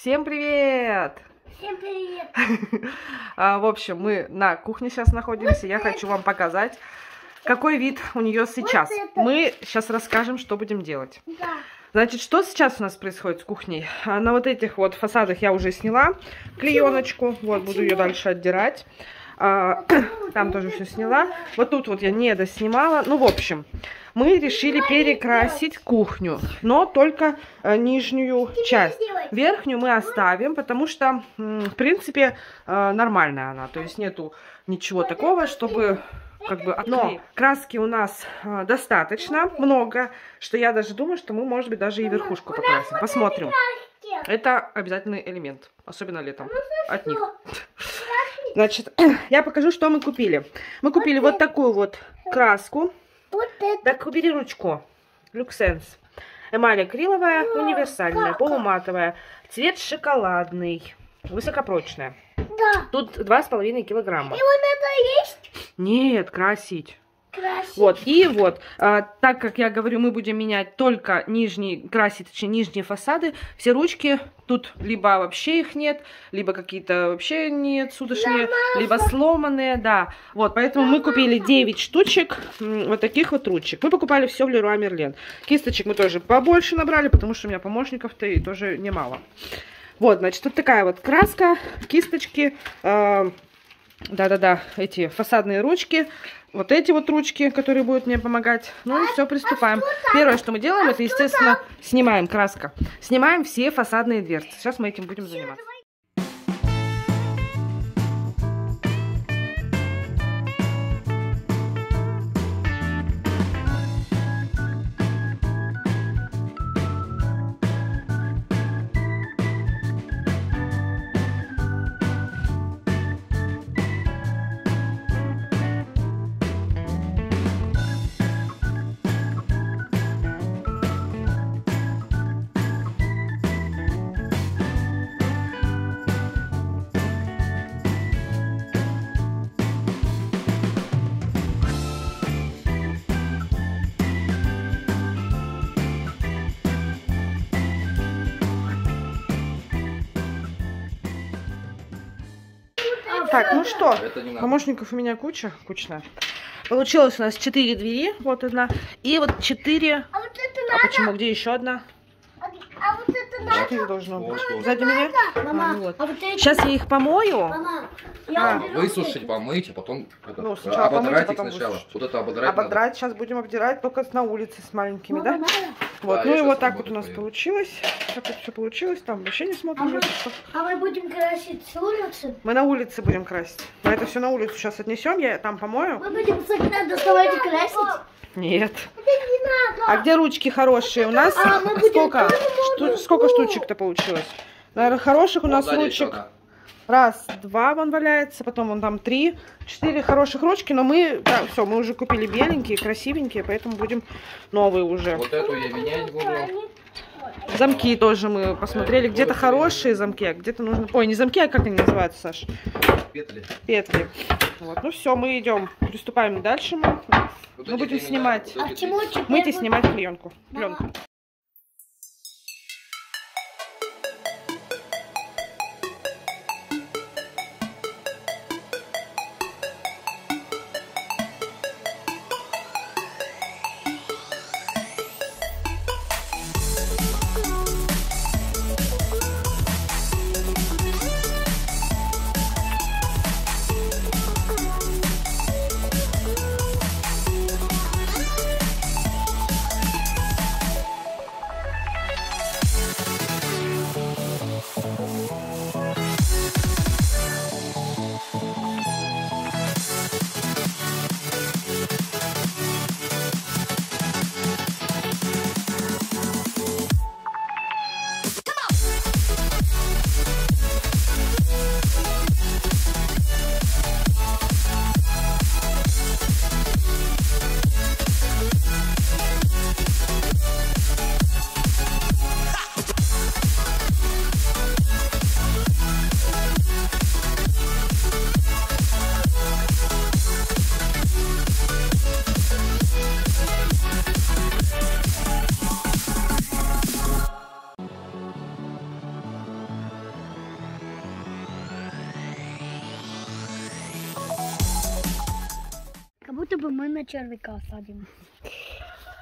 Всем привет! Всем привет! А, В общем, мы на кухне сейчас находимся. Я хочу вам показать, какой вид у нее сейчас. это. Мы сейчас расскажем, что будем делать. Да. Значит, что сейчас у нас происходит с кухней? А, На вот этих вот фасадах я уже сняла клееночку. Вот, буду ее дальше отдирать. А, Там тоже все сняла. Вот тут вот я не доснимала. Ну, в общем, мы решили перекрасить кухню, но только э, нижнюю часть. Верхнюю мы оставим, потому что, в принципе, э, нормальная она. То есть нету ничего такого, чтобы как бы... Но краски у нас э, достаточно много, что я даже думаю, что мы, может быть, даже и верхушку покрасим. Посмотрим. Это обязательный элемент, особенно летом, от них. Значит, я покажу, что мы купили. Мы купили вот такую вот краску. Вот это. Так, убери ручку. Люксенс. Эмаль акриловая, универсальная, полуматовая. Цвет шоколадный. Высокопрочная. Да. Тут 2,5 килограмма. Его надо есть Нет, красить. Красить. Вот, и вот, а, так как я говорю, мы будем менять только нижние, красить, точнее, нижние фасады, все ручки, тут либо вообще их нет, либо какие-то вообще нет судочные, либо сломанные, да. Вот, поэтому мы купили 9 штучек вот таких вот ручек. Мы покупали все в Леруа Мерлен. Кисточек мы тоже побольше набрали, потому что у меня помощников-то и тоже немало. Вот, значит, вот такая вот краска, кисточки, э, да-да-да, эти фасадные ручки, вот эти вот ручки, которые будут мне помогать. Ну и все, приступаем. Первое, что мы делаем, это, естественно, снимаем краска. Снимаем все фасадные дверцы. Сейчас мы этим будем заниматься. Так, ну что, надо. помощников у меня куча, кучная. Получилось у нас 4 двери, вот одна, и вот 4... А вот это А надо. почему, где еще одна? А, а вот это надо. Четыре должно быть. Вот, вот. Сзади меня? Мама, А, ну вот. а вот это... Сейчас я их помою. Мама, А, я уберу Высушить, помыть, а потом Ну, сначала ободрать помыть, их потом сначала. высушить. Вот это ободрать надо. Ободрать сейчас будем обдирать только на улице с маленькими, Мама, да? надо? Вот, Да, ну и вот так вот у нас поеду. получилось. Как тут все получилось, там вообще не смотрим. А мы-. А мы будем красить с улицы? Мы на улице будем красить. Мы это все на улицу сейчас отнесем, я там помою. Мы будем с окна доставать и красить? Нет. Это не надо. А где ручки хорошие? У нас А, мы будем сколько? Шту-. Сколько штучек-то получилось? Наверное, хороших у нас ручек. Раз, два вон валяется, потом вон там три, четыре хороших ручки, но мы, да, все, мы уже купили беленькие, красивенькие, поэтому будем новые уже. Вот эту я менять буду. Замки тоже мы посмотрели, где-то хорошие замки, а где-то нужно... Ой, не замки, а как они называются, Саш? Петли. Петли. Вот, ну все, мы идем, приступаем дальше мы. Вот Мы будем снимать. А Мыть и снимать пленку. Пленку. Червяка садим.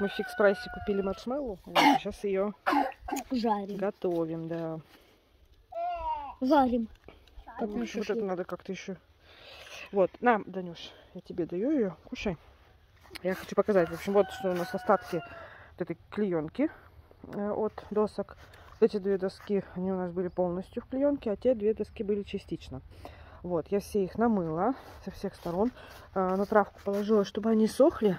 Мы в фикс прайсе купили маршмеллоу. Вот, сейчас ее Жарим. готовим, да. Жарим. Как Ну, вот это надо как-то еще. Вот, на, Данюш, я тебе даю ее, кушай. Я хочу показать, в общем, вот что у нас остатки вот этой клеенки э, от досок. Эти две доски, они у нас были полностью в клеенке, а те две доски были частично. Вот, я все их намыла со всех сторон. э, На травку положила, чтобы они сохли.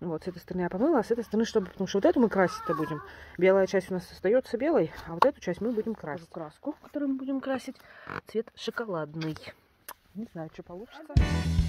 Вот, с этой стороны я помыла, а с этой стороны, чтобы... Потому что вот эту мы красить-то будем. Белая часть у нас остается белой, а вот эту часть мы будем красить. Краску, которую мы будем красить, цвет шоколадный. Не знаю, что получится.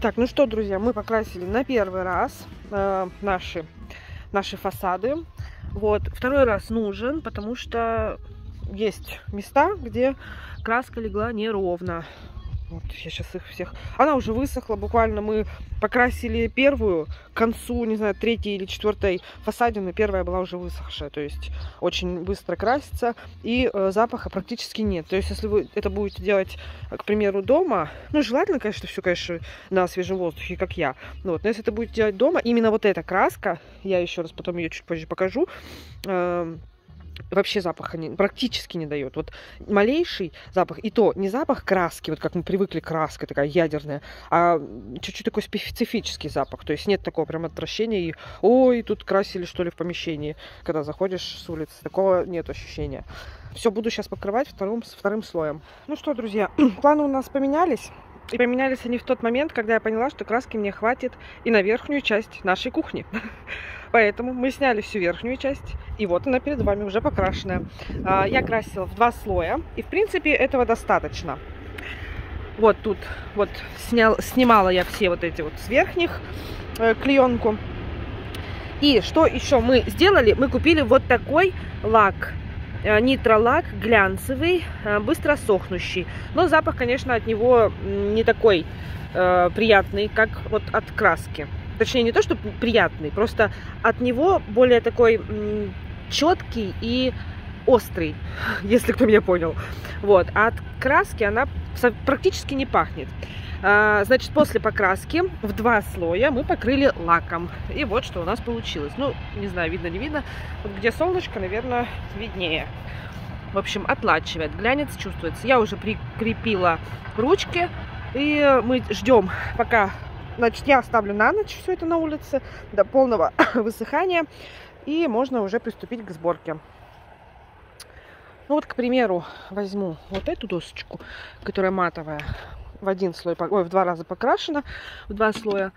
Так, ну что, друзья, мы покрасили на первый раз э, наши, наши фасады. Вот, второй раз нужен, потому что есть места, где краска легла неровно. Вот, я сейчас их всех... Она уже высохла, буквально мы покрасили первую к концу, не знаю, третьей или четвертой фасадины. Первая была уже высохшая, то есть очень быстро красится, и э, запаха практически нет. То есть если вы это будете делать, э, к примеру, дома, ну, желательно, конечно, все, конечно, на свежем воздухе, как я. Вот, но если это будете делать дома, именно вот эта краска, я еще раз потом ее чуть позже покажу, э, вообще запаха не, практически не дает. Вот малейший запах, и то не запах краски, вот как мы привыкли, краска такая ядерная, а чуть-чуть такой специфический запах. То есть нет такого прям отвращения и ой, тут красили что ли в помещении, когда заходишь с улицы. Такого нет ощущения. Все, буду сейчас покрывать вторым, вторым слоем. Ну что, друзья, планы у нас поменялись. И поменялись они в тот момент, когда я поняла, что краски мне хватит и на верхнюю часть нашей кухни. Поэтому мы сняли всю верхнюю часть, и вот она перед вами уже покрашенная. А, Я красила в два слоя, и в принципе этого достаточно. Вот тут вот снял, снимала я все вот эти вот с верхних э, клеенку. И что еще мы сделали? Мы купили вот такой лак. Э, Нитролак глянцевый, э, быстро сохнущий. Но запах, конечно, от него не такой э, приятный, как вот от краски. Точнее, не то, что приятный, просто от него более такой четкий и острый, если кто меня понял. Вот. А от краски она практически не пахнет. А, Значит, после покраски в два слоя мы покрыли лаком. И вот что у нас получилось. Ну, не знаю, видно, не видно. Вот где солнышко, наверное, виднее. В общем, отлачивает. Глянец чувствуется. Я уже прикрепила ручки. И мы ждем, пока... Значит, я оставлю на ночь все это на улице до полного высыхания. И можно уже приступить к сборке. Ну вот, к примеру, возьму вот эту досочку, которая матовая, в один слой, ой, в два раза покрашена, в два слоя.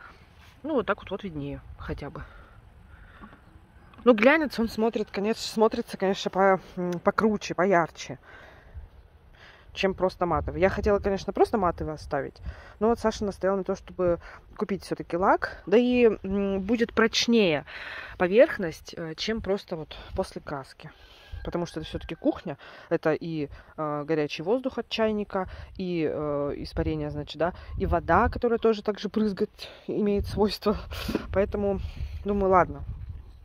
Ну, вот так вот, вот виднее хотя бы. Ну, глянец, он смотрит, конечно, смотрится, конечно, по, покруче, поярче, чем просто матовый. Я хотела, конечно, просто матовый оставить, но вот Саша настояла на то, чтобы купить все-таки лак, да и будет прочнее поверхность, э, чем просто вот после краски. Потому что это все-таки кухня, это и э, горячий воздух от чайника, и э, испарение, значит, да, и вода, которая тоже также брызгать имеет свойство. Поэтому думаю, ладно,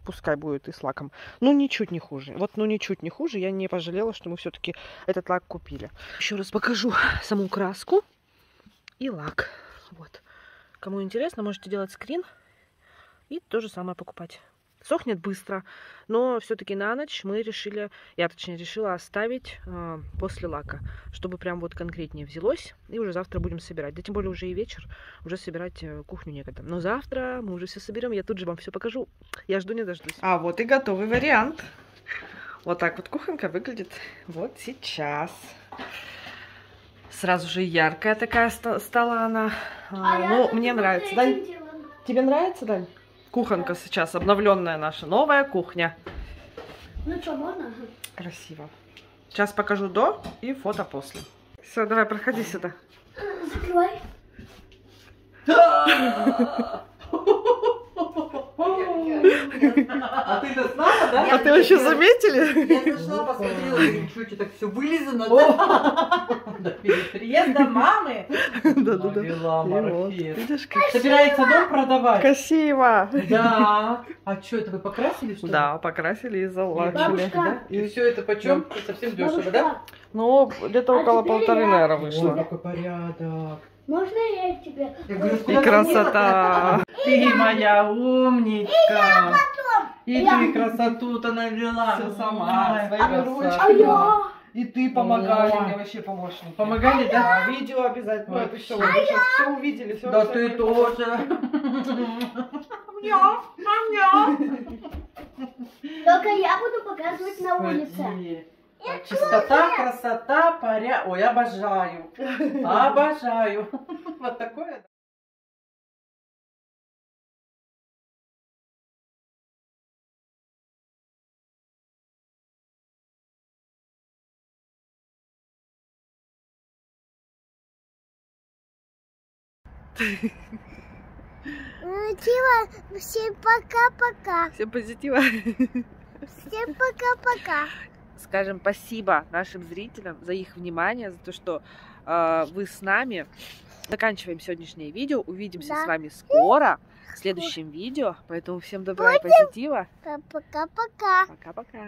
пускай будет и с лаком. Ну, ничуть не хуже. Вот, ну, ничуть не хуже. Я не пожалела, что мы все-таки этот лак купили. Еще раз покажу саму краску и лак. Вот. Кому интересно, можете делать скрин и то же самое покупать. Сохнет быстро, но все-таки на ночь мы решили, я точнее решила оставить э, после лака, чтобы прям вот конкретнее взялось, и уже завтра будем собирать. Да тем более уже и вечер, уже собирать э, кухню некогда. Но завтра мы уже все соберем, я тут же вам все покажу. Я жду не дождусь. А вот и готовый вариант. Вот так вот кухонка выглядит вот сейчас. Сразу же яркая такая ста- стала она. А, ну, мне нравится. Дань, тебе нравится, Дань? Кухонка сейчас, обновленная наша, новая кухня. Ну что, можно? Красиво. Сейчас покажу до и фото после. Все, давай, проходи сюда. Закрывай. А ты-то знала, да? А ты вообще заметили? Я зашла, посмотрела, ничего тебе так все вылизано, да? Да перед приездом мамы Да-да-да. как Собирается дом продавать? красиво. Да. А что, это вы покрасили, что ли? Да, покрасили и залачили. И все это почем? Совсем дешево, да? Ну, где-то А около полторы, наверное, Ой, вышло. какой порядок. Можно я тебе? Я говорю, И красота. Ты моя умничка. И Я- ты красоту-то навела. Всё сама, своими ручками. А я? И ты помогали мне вообще помощники. Помогали, да? Видео обязательно. Ой. Ну, это все, все увидели. Все, Да ты тоже. Только я буду показывать на улице. Господи. Чистота, красота, порядок. Ой, обожаю. Обожаю. Вот такое. Ну, Тима, всем пока-пока. Всем позитива. Всем пока-пока. Скажем спасибо нашим зрителям за их внимание, за то, что э, вы с нами. Заканчиваем сегодняшнее видео. Увидимся Да. с вами скоро в следующем видео. Поэтому всем добра и позитива. Пока-пока. Пока-пока.